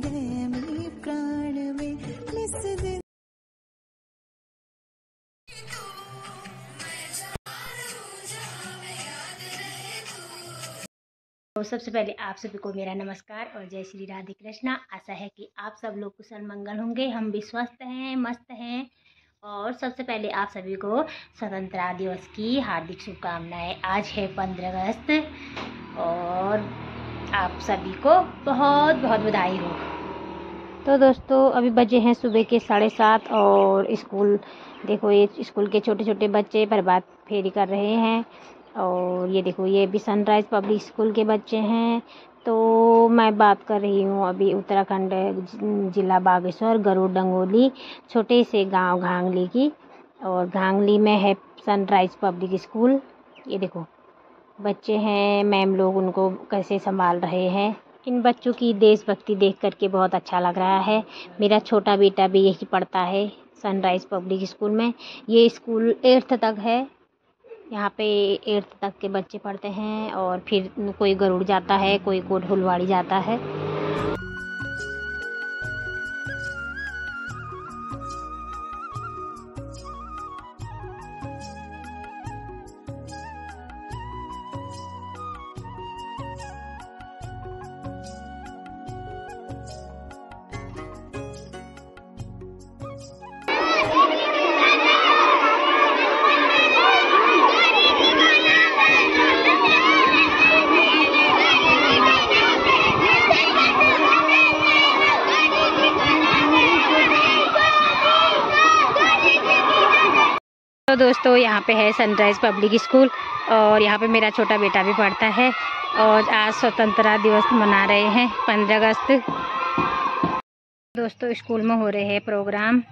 तो सबसे पहले आप सभी को मेरा नमस्कार और जय श्री राधे कृष्णा। आशा है कि आप सब लोग कुशल मंगल होंगे, हम भी स्वस्थ हैं, मस्त हैं। और सबसे पहले आप सभी को स्वतंत्रता दिवस की हार्दिक शुभकामनाएँ। आज है पंद्रह अगस्त और आप सभी को बहुत बहुत बधाई हो। तो दोस्तों, अभी बजे हैं सुबह के साढ़े सात और स्कूल, देखो ये स्कूल के छोटे छोटे बच्चे प्रभात फेरी कर रहे हैं और ये देखो, ये भी सनराइज पब्लिक स्कूल के बच्चे हैं। तो मैं बात कर रही हूँ अभी उत्तराखंड जिला बागेश्वर गरुड़ डंगोली छोटे से गाँव घांगली की और घांगली में है सनराइज पब्लिक स्कूल ये देखो, बच्चे हैं, मैम लोग उनको कैसे संभाल रहे हैं। इन बच्चों की देशभक्ति देख करके बहुत अच्छा लग रहा है। मेरा छोटा बेटा भी यही पढ़ता है सनराइज पब्लिक स्कूल में। ये स्कूल एट्थ तक है। यहाँ पे एट्थ तक के बच्चे पढ़ते हैं और फिर कोई गरुड़ जाता है, कोई कोट फुलवाड़ी जाता है। तो दोस्तों, यहाँ पे है सनराइज पब्लिक स्कूल और यहाँ पे मेरा छोटा बेटा भी पढ़ता है और आज स्वतंत्रता दिवस मना रहे हैं, पंद्रह अगस्त। दोस्तों, स्कूल में हो रहे हैं प्रोग्राम।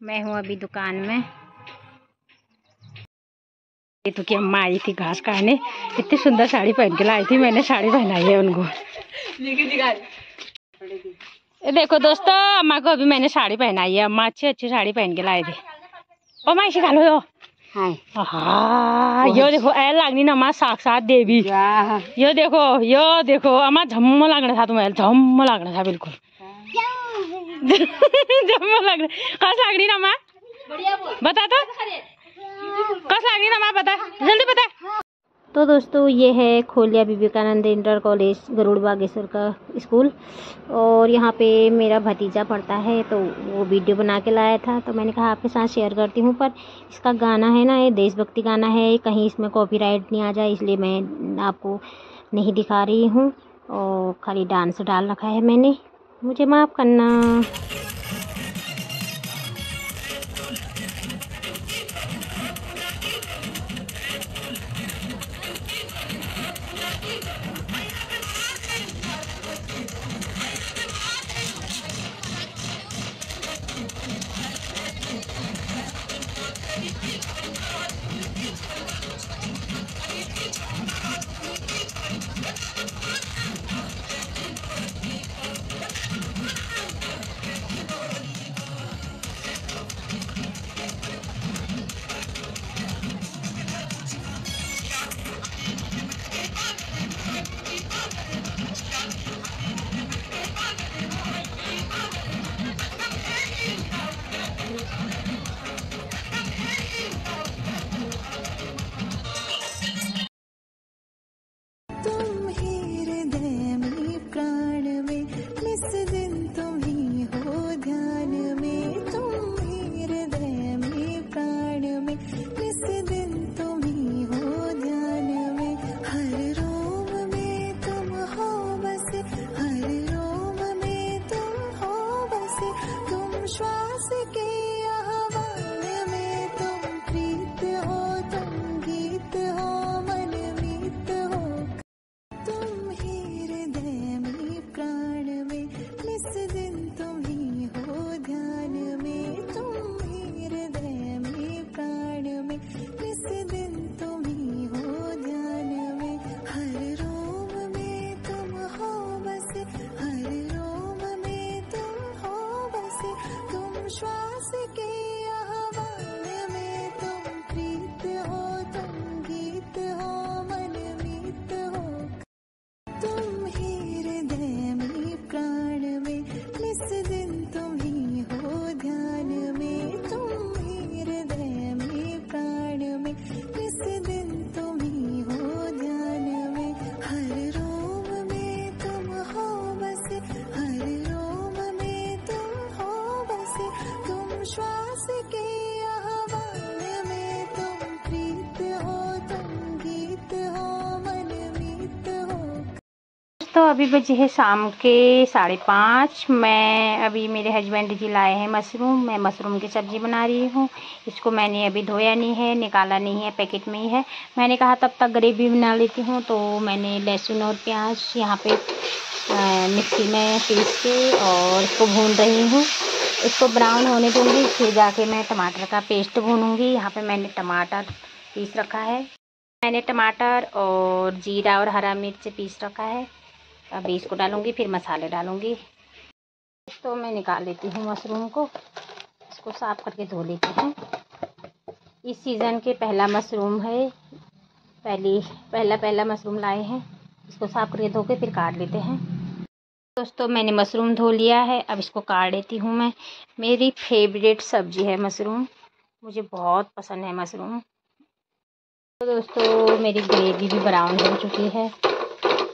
मैं हूँ अभी दुकान में। तो कि अम्मा आई थी घास काटने। इतनी सुंदर साड़ी पहन के लाई थी मैंने, साड़ी पहनाई है उनको। देखो दोस्तों, अम्मा को अभी मैंने साड़ी पहनाई है। अम्मा अच्छी अच्छी साड़ी पहन के लाए थे। ओ माई सिखा लो यो हाँ यो देखो ए लागनी ना अम्मा साक्षात देवी यो देखो यो देखो अमा झम्म लागना था तुम्हें झम्म लागना था बिल्कुल झम्म लागना कस लागनी ना अम्मा बता तो कस लागनी ना अम्मा बता जल्दी बता तो दोस्तों, ये है खोलिया विवेकानंद इंटर कॉलेज, गरुड़ बागेश्वर का स्कूल। और यहाँ पे मेरा भतीजा पढ़ता है तो वो वीडियो बना के लाया था। तो मैंने कहा, आपके साथ शेयर करती हूँ, पर इसका गाना है ना, ये देशभक्ति गाना है कहीं इसमें कॉपीराइट नहीं आ जाए, इसलिए मैं आपको नहीं दिखा रही हूँ। और खाली डांस डाल रखा है मैंने। मुझे माफ़ करना। तुम तुम श्वास के में तुम प्रीत हो तुम गीत हो, मन मीत हो। तो अभी बजे है शाम के साढ़े पाँच। मैं अभी मेरे हस्बैंड जी लाए हैं मशरूम मैं मशरूम की सब्ज़ी बना रही हूँ। इसको मैंने अभी धोया नहीं है, निकाला नहीं है पैकेट में ही है। मैंने कहा तब तक ग्रेवी बना लेती हूँ तो मैंने लहसुन और प्याज यहाँ पे मिक्सी में पीस के और इसको भून रही हूँ। इसको ब्राउन होने दूँगी, फिर जाके मैं टमाटर का पेस्ट भूनूँगी। यहाँ पे मैंने टमाटर पीस रखा है। मैंने टमाटर और जीरा और हरा मिर्च पीस रखा है। अभी इसको डालूँगी, फिर मसाले डालूँगी। तो मैं निकाल लेती हूँ मशरूम को। इसको साफ़ करके धो लेती हूँ। इस सीज़न के पहला मशरूम है। पहली, पहला पहला मशरूम लाए हैं। इसको साफ़ करके धो के फिर काट लेते हैं। दोस्तों, मैंने मशरूम धो लिया है। अब इसको काट लेती हूँ मैं। मेरी फेवरेट सब्ज़ी है मशरूम। मुझे बहुत पसंद है मशरूम। तो दोस्तों, मेरी ग्रेवी भी ब्राउन हो चुकी है।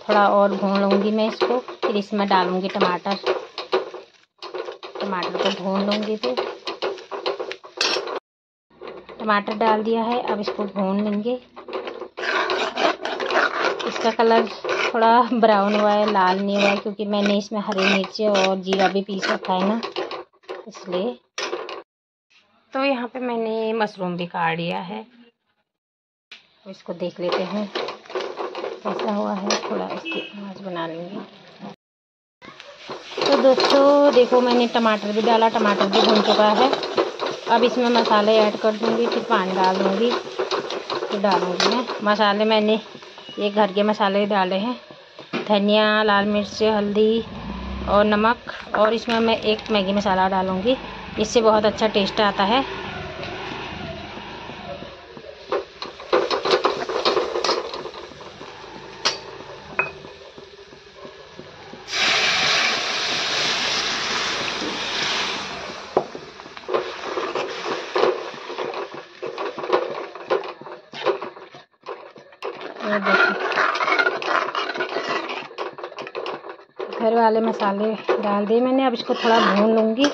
थोड़ा और भून लूँगी मैं इसको। फिर इसमें डालूँगी टमाटर। टमाटर को भून लूँगी फिर। टमाटर डाल दिया है। अब इसको भून लेंगे। इसका कलर थोड़ा ब्राउन हुआ है, लाल नहीं हुआ है, क्योंकि मैंने इसमें हरी मिर्च और जीरा भी पीस रखा है ना, इसलिए। तो यहाँ पे मैंने मशरूम भी काट लिया है। तो इसको देख लेते हैं, कैसा हुआ है, थोड़ा इसकी आवाज़ बना लेंगे। तो दोस्तों, देखो मैंने टमाटर भी डाला, टमाटर भी भून चुका है। अब इसमें मसाले ऐड कर दूँगी, फिर पानी डाल दूँगी, फिर डालूँगी मैं। मसाले मैंने ये घर के मसाले डाले हैं। धनिया, लाल मिर्च, हल्दी और नमक। और इसमें मैं एक मैगी मसाला डालूँगी। इससे बहुत अच्छा टेस्ट आता है ये देखो घर वाले मसाले डाल दिए मैंने। अब इसको थोड़ा भून लूँगी।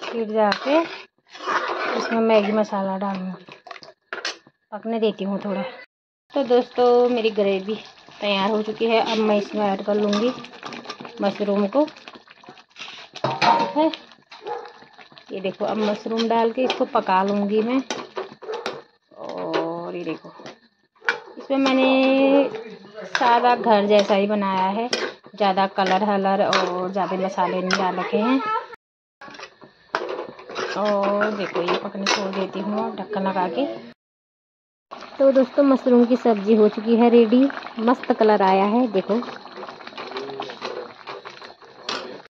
फिर जाके इसमें मैगी मसाला डालूँगी पकने देती हूँ थोड़ा। तो दोस्तों, मेरी ग्रेवी तैयार हो चुकी है। अब मैं इसमें ऐड कर लूँगी मशरूम को। ठीक है? ये देखो, अब मशरूम डाल के इसको पका लूँगी मैं। और ये देखो, इसमें मैंने सादा घर जैसा ही बनाया है। ज़्यादा कलर हलर और ज़्यादा मसाले नहीं डाल रखे हैं। और देखो, ये पकने छोड़ देती हूँ ढक्कन लगा के। तो दोस्तों, मशरूम की सब्ज़ी हो चुकी है रेडी। मस्त कलर आया है, देखो।